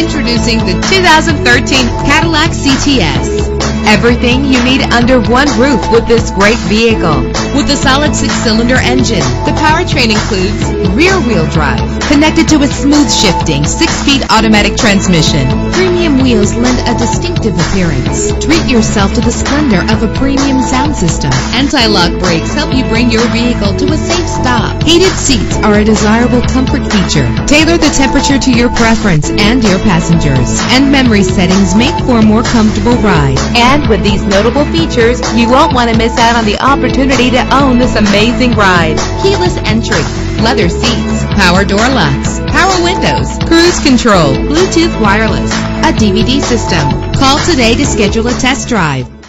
Introducing the 2013 Cadillac CTS. Everything you need under one roof with this great vehicle. With a solid six-cylinder engine, the powertrain includes rear-wheel drive, connected to a smooth shifting six-speed automatic transmission. Wheels lend a distinctive appearance. Treat yourself to the splendor of a premium sound system. Anti-lock brakes help you bring your vehicle to a safe stop. Heated seats are a desirable comfort feature. Tailor the temperature to your preference and your passengers. And memory settings make for a more comfortable ride. And with these notable features, you won't want to miss out on the opportunity to own this amazing ride. Keyless entry, leather seats, power door locks, power windows, cruise control, Bluetooth wireless, a DVD system. Call today to schedule a test drive.